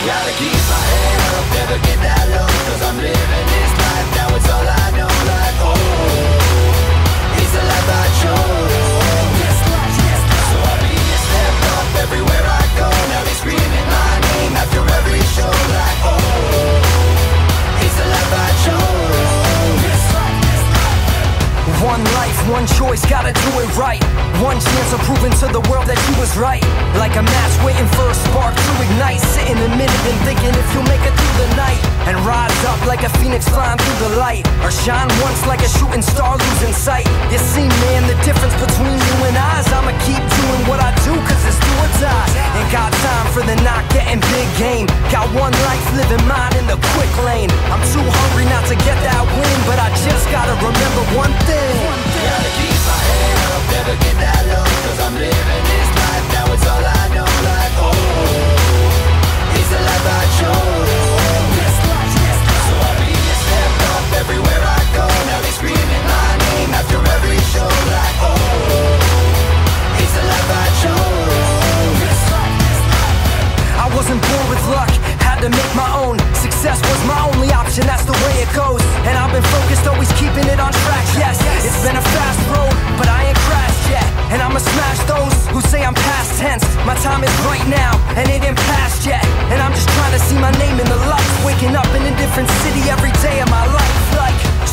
Gotta keep my head up, never get that low Cause I'm living this life, now it's all I know Like, oh, it's the life I chose So I be a step up everywhere I go Now they screaming my name after every show Like, oh, it's the life I chose One life, one choice, gotta do it right. One chance of proving to the world that you was right. Like a match waiting for a spark ignite. Sitting a minute and thinking if you'll make it through the night. And rise up like a phoenix flying through the light. Or shine once like a shooting star losing sight. You see, man, the difference between you and I's. I'ma keep doing what I do, cause it's do or die. Ain't got time for the not getting big game. Got one life, living mine in the quick lane. I'm too hungry not to get that win, but I just gotta remember one thing. Gotta keep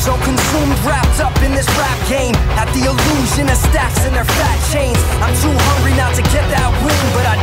so consumed, wrapped up in this rap game. At the illusion of stacks and their fat chains. I'm too hungry not to get that win, but I